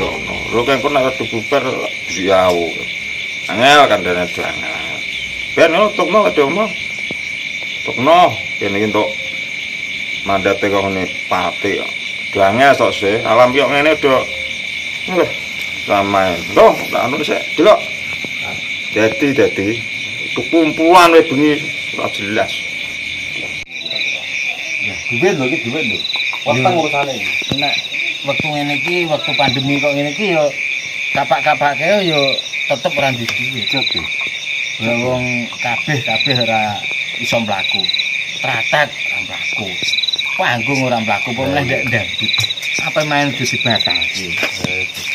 ono. Lho kan nek wedhus bubar diawu. Angel kan dene angel. Ben yo tukno wedhus omah. Tukno kene iki entuk mandate kok ngene pati kok. Dangel sok sih, alam kok ngene do. Leh, ramai. Loh, tak anu sik, delok. Dadi dadi kekumpulan we bengi ora jelas. Duit lho iki duit lho. Weteng urusane iki. Wektu ngene iki wektu pandemi kok ngene iki yo kapak-kapake yo tetep ora di duwe Oke. ya wong kabeh kabeh ora iso mlaku. Tratak ora mlaku. Panggung ora mlaku apa meneh ndek ndabut sampai main disibatalke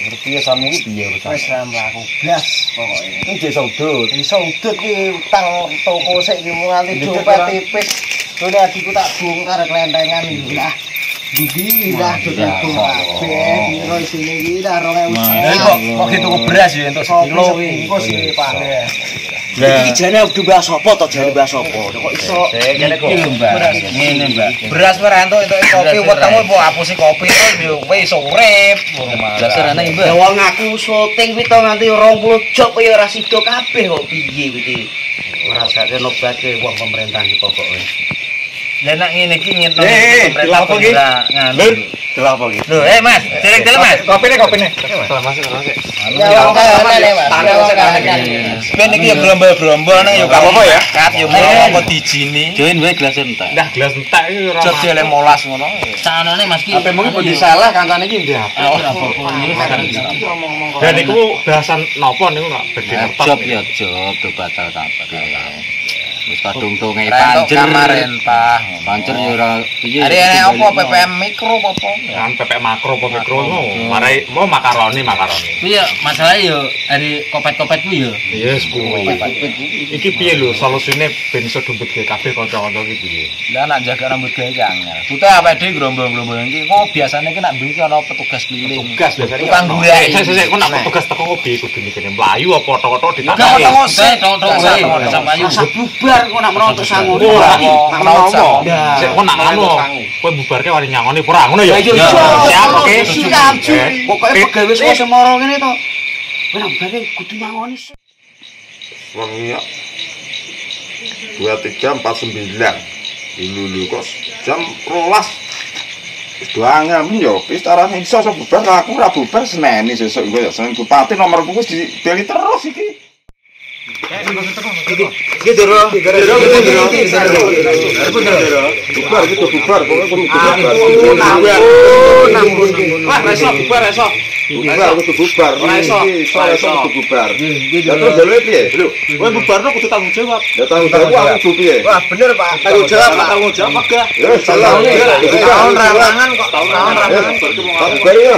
Ngerti ya samu iki piye urusane? wis ora mlaku blas pokoke. Iki desa udut. iso udut ki utang toko sik ki mung nganti dompet tipis. Dene adikku tak bongkar kelentengan. Iki lah. Iki dah 2000. Lah kok kok ke beras ya entuk sekilo iki. Sih Pak. Iki jane kudu bahas apa to jane bahas apa? Kok iso kok Mbak. Ngene Mbak. Beras ora entuk entuk kopi wetengmu mbok apusi kopi yo iso urip. Dasar ana Ya wong aku syuting kuwi to nganti 20 job ya ora sida kabeh kok piye kuwi. Ora sakne nobate wong pemerintah iki pokoke. Lah nek ngene iki nyetok Eh, pemerintah delok apa iki? nganu. Lur, delok apa iki? Lho, eh Mas, delek delek Mas. Kopine kopine. Ya wong kanan Mas. Ya wong kanan. Ben iki yo grombol-grombol nang yo apa-apa ya? Kat yo mau dijini. Join wae gelas entek. Dah gelas entek iki ora. Jot jele molas ngono. Canane Mas ki. Apa mung kudu salah kancane iki ndi apa? Ora apa-apa. Dan niku bahasan napa niku nak bedhe Job ya job do batal tak batal. Wis Rentok panjer. pemerintah. Panjer ya ora piye. Hari ini apa PPM mikro apa? kan PPK makro apa mikro ngono. Marai mau makaroni makaroni. Iya, masalah yo hari kopet-kopet ku yo. Yes kuwi. Iki piye lho solusine ben iso dompet ge kabeh kanca-kanca iki piye? Lah nak jaga rambut gawe ki angel. Putih apa dhewe grombol-grombol iki kok biasane ki nak bengi ana petugas keliling. Tugas biasanya. Tukang golek. Eh, sik kok nak petugas teko kok piye kudu mikirne mlayu apa tok-tok Enggak ditakoni. toko sik, tok-tok sik. Sama ayu. bubar kok nak menawa untuk sangu. Ora, Nak menawa sangu. Sik kok nak ngono. Kowe bubarke wani nyangoni ora ngono ya? Iya. Siap oke. Siap, Pokoke pegawe sing semoro ngene to. Kowe nak bare kudu nyangoni. Wengi dua tiga empat sembilan. Dulu kok jam rolas. Dua angel men yo. Wis carane iso iso bubar. Aku ora bubar seneni sesuk engko ya Senin bupati nomorku wis dibeli terus iki Iki doro. Doro doro. bubar gitu bubar pokoknya kudu bubar. Bubar. Wah, reso bubar. reso. bubar kudu bubar. Ora iso. Iki iso Ora iso iso. kudu bubar ya terus jalur piye? Lho Kowe bubarno kudu tanggung jawab. ya aku kudu piye? Wah, bener Pak. Tanggung jawab, tanggung jawab. Megah. ya salah. Tahun kok. Tahun ya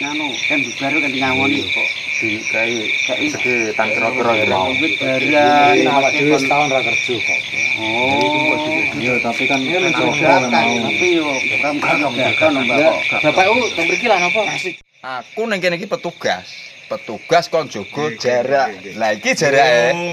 nganu kan baru kan ngawoni kok. Di kae segi tan kira-kira ya mau. Baran awak dhewe setahun ra kerja kok. Oh. Iya, tapi kan tapi yo ora mencurigakan Mbak kok. Bapakku teng mriki lah napa? Aku ning kene iki petugas. Petugas kon jaga jarak. Lah iki jarake. Oh,